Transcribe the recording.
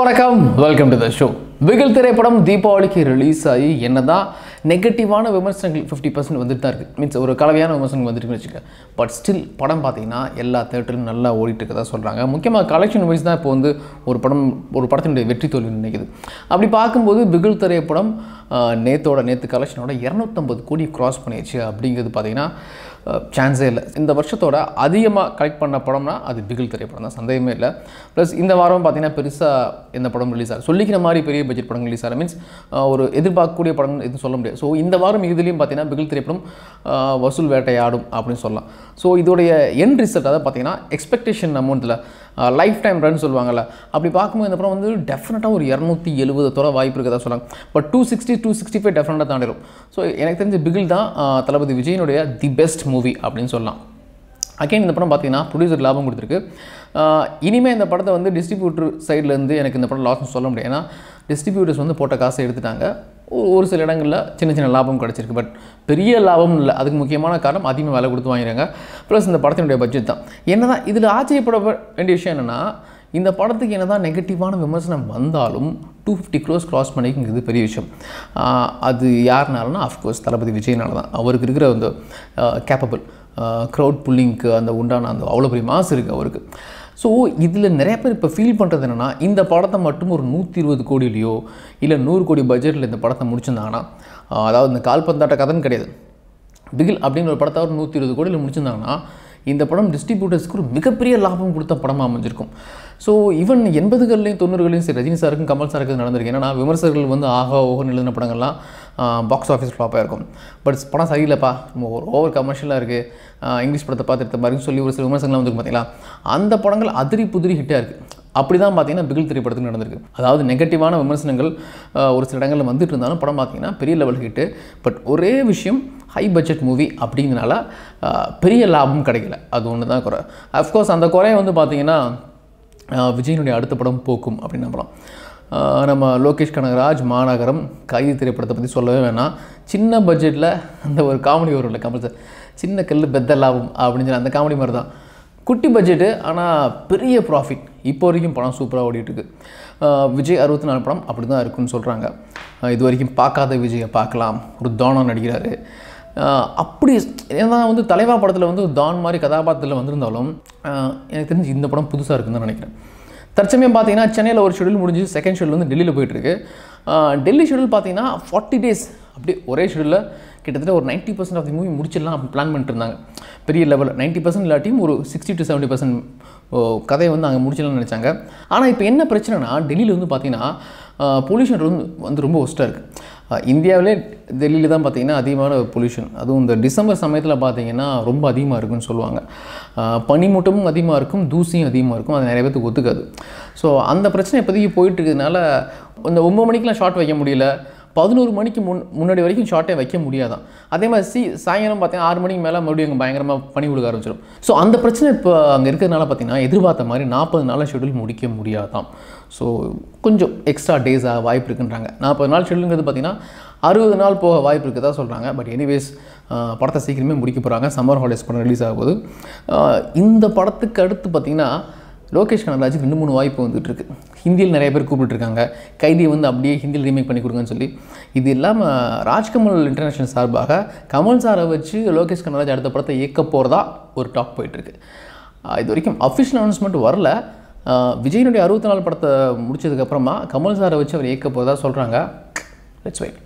வணக்கம். Welcome to the show Bigil திரைப்படம் தீபாவளிக்கு ரிலீஸ் ஆகி என்னதான் நெகட்டிவான விமர்சனங்கள் ஃபிஃப்டி பர்சன்ட் வந்துட்டு தான் இருக்குது மீன்ஸ் ஒரு கலவையான விமர்சனங்கள் வந்துட்டு வச்சுக்க பட் ஸ்டில் படம் பார்த்தீங்கன்னா எல்லா தேட்டரும் நல்லா ஓடிட்டு இருக்கதா சொல்கிறாங்க முக்கியமாக கலெக்ஷன் வைஸ் தான் இப்போ வந்து ஒரு படம் ஒரு படத்தினுடைய வெற்றி தோல்வி நினைக்குது. அப்படி பார்க்கும்போது பிகில் திரைப்படம் நேத்தோட நேற்று கலெக்ஷனோட இரநூத்தம்பது கோடி க்ராஸ் பண்ணிடுச்சு அப்படிங்கிறது பார்த்தீங்கன்னா சான்ஸே இல்லை. இந்த வருஷத்தோட அதிகமாக கலெக்ட் பண்ண படம்னா அது பிகில் திரைப்படம் தான். சந்தேகமே இல்லை. ப்ளஸ் இந்த வாரம் பார்த்தீங்கன்னா பெருசாக எந்த படம் ரிலீஸ் ஆகும் சொல்லிக்கிற மாதிரி பெரிய பட்ஜெட் படம் ரிலீஸ் ஆகும் மீன்ஸ் ஒரு எதிர்பார்க்கக்கூடிய படம் எதுவும் சொல்ல முடியாது. ஸோ இந்த வாரம் இதுலேயும் பார்த்தீங்கன்னா பிகில் திரைப்படம் வசூல் வேட்டையாடும் அப்படின்னு சொல்லலாம். ஸோ இதோடைய என் ரிசல்ட் அதாவது பார்த்தீங்கன்னா எக்ஸ்பெக்டேஷன் அமௌண்ட்டில் லைஃப் டைம் ரன் சொல்லுவாங்கல்ல. அப்படி பார்க்கும்போது இந்த படம் வந்து டெஃபினட்டாக ஒரு இரநூத்தி எழுபதத்தோட வாய்ப்பு இருக்கதா சொன்னாங்க but two sixty two sixty five டெஃபினட்டாக தாண்டிடும் ஸோ எனக்கு தெரிஞ்ச பிகில் தான் தளபதி விஜயனுடைய தி பெஸ்ட் மூவி அப்படின்னு சொல்லலாம். அகைன் இந்த படம் பார்த்தீங்கன்னா ப்ரொடியூசர் லாபம் கொடுத்துருக்கு. இனிமேல் இந்த படத்தை வந்து டிஸ்ட்ரிபியூட்டர் சைட்லேருந்து எனக்கு இந்த படம் லாஸ்னு சொல்ல முடியும். ஏன்னா டிஸ்ட்ரிபியூட்டர்ஸ் வந்து போட்ட காசை எடுத்துட்டாங்க. ஒரு சில இடங்களில் சின்ன சின்ன லாபம் கிடச்சிருக்கு. பட் பெரிய லாபம் இல்லை. அதுக்கு முக்கியமான காரணம் அதிகமாக விலை கொடுத்து வாங்கிறாங்க ப்ளஸ் இந்த படத்தினுடைய பட்ஜெட் தான். என்ன தான் இதில் ஆச்சரியப்பட வேண்டிய விஷயம் என்னென்னா இந்த படத்துக்கு என்ன தான் நெகட்டிவான விமர்சனம் வந்தாலும் டூ ஃபிஃப்டி க்ரோஸ் க்ராஸ் பண்ணிக்கிறது பெரிய விஷயம். அது யாருனாலனா அஃப்கோர்ஸ் தளபதி விஜய்னால தான். அவருக்கு இருக்கிற அந்த கேப்பபிள் க்ரௌட் புல்லிங்க்கு அந்த உண்டான அந்த அவ்வளோ பெரிய மாசு இருக்குது அவருக்கு. ஸோ இதில் நிறைய பேர் இப்போ ஃபீல் பண்ணுறது என்னென்னா இந்த படத்தை மட்டும் ஒரு நூற்றி இருபது கோடியிலையோ இல்லை நூறு கோடி பட்ஜெட்டில் இந்த படத்தை முடிச்சிருந்தாங்கன்னா அதாவது இந்த கால்பந்தாட்ட கதைன்னு கிடையாது. பிகில் அப்படிங்கிற ஒரு படத்தை ஒரு நூற்றி இருபது கோடியில் முடிச்சிருந்தாங்கன்னா இந்த படம் டிஸ்ட்ரிபியூட்டர்ஸ்க்கு ஒரு மிகப்பெரிய லாபம் கொடுத்த படமாக அமைஞ்சிருக்கும். ஸோ ஈவன் எண்பதுகள்லையும் தொண்ணூறுகளையும் சரி ரஜினி சாருக்கும் கமல் சாருக்கும் நடந்திருக்கு. ஏன்னா விமர்சகர்கள் வந்து ஆகா ஓஹோன்னு எழுதின படங்கள்லாம் பாக்ஸ் ஆஃபீஸ் ஃப்ளாப்பாக இருக்கும். பட் படம் சரியில்லைப்பா. நம்ம ஒரு ஓவர் கமர்ஷியலாக இருக்குது இங்கிலீஷ் படத்தை பார்த்து எடுத்த சொல்லி ஒரு சில விமர்சனங்கள்லாம் வந்து பார்த்தீங்களா அந்த படங்கள் அதிரி புதிரி ஹிட்டாக இருக்குது அப்படி தான் பார்த்தீங்கன்னா பிகில் திரைப்படத்துக்கு நடந்திருக்கு. அதாவது நெகட்டிவான விமர்சனங்கள் ஒரு சில இடங்களில் வந்துட்டு இருந்தாலும் படம் பார்த்தீங்கன்னா பெரிய லெவல் ஹிட்டு பட் ஒரே விஷயம் ஹை பட்ஜெட் மூவி அப்படிங்கிறனால பெரிய லாபம் கிடைக்கல. அது ஒன்று தான் குறை அஃப்கோர்ஸ் அந்த குறையை வந்து பார்த்தீங்கன்னா ஆஹ், விஜயனுடைய அடுத்த படம் போக்கும் அப்படின்னு நம்பலாம். நம்ம லோகேஷ் கனகராஜ் மாநகரம் கைதி திரைப்படத்தை பற்றி சொல்லவே வேணாம். சின்ன பட்ஜெட்டில் அந்த ஒரு காமெடி வரும்ல கமல் சார் சின்ன கல் பெத்த லாபம் அப்படின்னு சொல்லி அந்த காமெடி மாதிரி தான் குட்டி பட்ஜெட்டு ஆனால் பெரிய ப்ராஃபிட் இப்போ வரைக்கும் படம் சூப்பராக ஓடிட்டுருக்கு விஜய் அறுபத்தி நாலு படம் அப்படி தான் இருக்குன்னு சொல்கிறாங்க இது வரைக்கும் பார்க்காத விஜயை பார்க்கலாம். ஒரு தானம் நடிக்கிறாரு. அப்படி ஏன்னா வந்து தலைவா படத்தில் வந்து தான் மாதிரி கதாபாத்திரத்தில் வந்திருந்தாலும் எனக்கு தெரிஞ்சு இந்த படம் புதுசாக இருக்குன்னு தான் நினைக்கிறேன். தற்சமயம் பார்த்தீங்கன்னா சென்னையில் ஒரு ஷெடியூல் முடிஞ்சு செகண்ட் ஷெடியூல் வந்து டெல்லியில் போயிட்டுருக்கு. டெல்லி ஷெடியூல் பார்த்தீங்கன்னா ஃபார்ட்டி டேஸ் அப்படியே ஒரே ஷெடியூலில் கிட்டத்தட்ட ஒரு 90% பர்சன்ட் ஆஃப் தி மூவி முடிச்சிடலாம் அப்படி பிளான் பண்ணிட்டு இருந்தாங்க பெரிய லெவலில் 90% பர்சன்ட் இல்லாட்டியும் ஒரு சிக்ஸ்டி டு செவன்ட்டி பர்சன்ட் கதையை வந்து அங்கே முடிச்சிடலாம்னு நினச்சாங்க. ஆனால் இப்போ என்ன பிரச்சனைனா டெல்லியில் வந்து பார்த்தீங்கன்னா பொல்யூஷன் வந்து வந்து ரொம்ப ஒஸ்ட்டாக இருக்குது இந்தியாவிலே டெல்லியில் தான் பார்த்தீங்கன்னா அதிகமான பொல்யூஷன் அதுவும் இந்த டிசம்பர் சமயத்தில் பார்த்தீங்கன்னா ரொம்ப அதிகமாக இருக்குன்னு சொல்லுவாங்க. பனிமூட்டமும் அதிகமாக இருக்கும் தூசியும் அதிகமாக இருக்கும். அது நிறைய பேருக்கு ஒத்துக்காது. ஸோ அந்த பிரச்சனை இப்போதைக்கு போயிட்டு இருக்கிறதுனால இந்த ஒம்பது மணிக்கெலாம் ஷார்ட் வைக்க முடியல. பதினோரு மணிக்கு முன் முன்னாடி வரைக்கும் ஷார்ட்டே வைக்க முடியாதான். அதே மாதிரி சி சாயங்காலம் பார்த்தீங்கன்னா ஆறு மணிக்கு மேலே மறுபடியும் அங்கே பயங்கரமாக பணி கொடுக்க ஆரம்பிச்சிடும். ஸோ அந்த பிரச்சனை இப்போ அங்கே இருக்கிறதுனால பார்த்தீங்கன்னா எதிர்பார்த்த மாதிரி நாற்பது நாளில் ஷெடியூல் முடிக்க முடியாதாம் ஸோ கொஞ்சம் எக்ஸ்ட்ரா டேஸாக வாய்ப்பு இருக்குன்றாங்க. நாற்பது நாள் ஷெடியூலுங்கிறது பார்த்தீங்கன்னா அறுபது நாள் போக வாய்ப்பு இருக்குதா சொல்கிறாங்க பட் எனிவேஸ் படத்தை சீக்கிரமே முடிக்க போகிறாங்க சம்மர் ஹாலிடேஸ் படம் ரிலீஸ் ஆகும்போது இந்த படத்துக்கு அடுத்து பார்த்தீங்கன்னா லோகேஷ் கனகராஜுக்கு ரெண்டு மூணு வாய்ப்பு வந்துட்டு இருக்கு ஹிந்தியில் நிறைய பேர் கூப்பிட்டுருக்காங்க. கைதியை வந்து அப்படியே ஹிந்தியில் ரீமேக் பண்ணி கொடுங்கன்னு சொல்லி. இது இல்லாமல் ராஜ்கமல் இன்டர்நேஷனல் சார்பாக கமல் சாரை வச்சு லோகேஷ் கனகராஜ் அடுத்த படத்தை இயக்க போகிறதா ஒரு டாக் போயிட்டுருக்கு. இது வரைக்கும் அஃபிஷியல் அனௌன்ஸ்மெண்ட் வரல. விஜயனுடைய அறுபத்தி நாலு படத்தை முடிச்சதுக்கப்புறமா கமல் சாரை வச்சு அவர் இயக்க போகிறதா சொல்கிறாங்க லெட்ஸ் வெயிட்